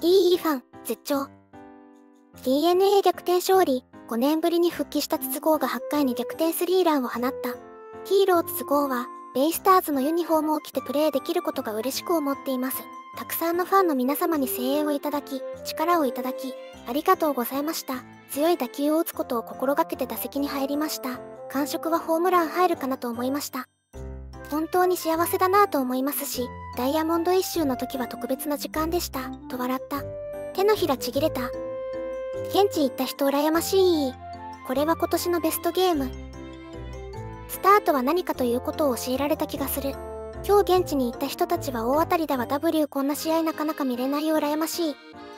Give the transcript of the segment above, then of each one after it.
DE ファン、絶頂。DNA 逆転勝利、5年ぶりに復帰した筒香が8回に逆転スリーランを放った。ヒーロー筒香は、ベイスターズのユニフォームを着てプレーできることが嬉しく思っています。たくさんのファンの皆様に声援をいただき、力をいただき、ありがとうございました。強い打球を打つことを心がけて打席に入りました。感触はホームラン入るかなと思いました。本当に幸せだなぁと思いますし、ダイヤモンド一周の時は特別な時間でした、と笑った。手のひらちぎれた。現地行った人羨ましい。これは今年のベストゲーム。スタートは何かということを教えられた気がする。今日現地に行った人たちは大当たりだわ W こんな試合なかなか見れないよ羨ましい。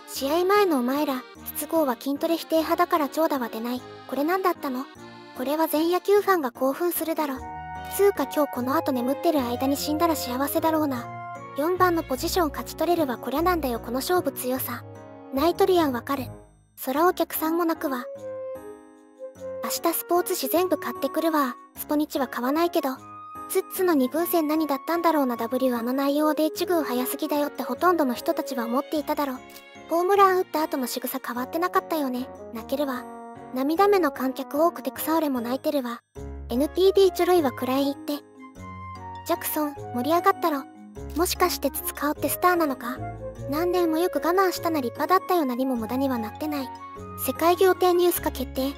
試合前のお前ら、筒香は筋トレ否定派だから長打は出ない。これ何だったの？これは全野球ファンが興奮するだろ。つうか今日この後眠ってる間に死んだら幸せだろうな。4番のポジション勝ち取れるわこりゃなんだよこの勝負強さ。ナイトリアンわかる。空お客さんも泣くわ。明日スポーツ紙全部買ってくるわ。スポニチは買わないけど。ツッツの2軍戦何だったんだろうな W あの内容で1軍早すぎだよってほとんどの人たちは思っていただろ。ホームラン打った後の仕草変わってなかったよね。泣けるわ。涙目の観客多くて草折れも泣いてるわ。NPD ちょろいは暗いって。ジャクソン、盛り上がったろ。もしかして筒香ってスターなのか？何年もよく我慢したな立派だったよ何も無駄にはなってない。世界仰天ニュースか決定。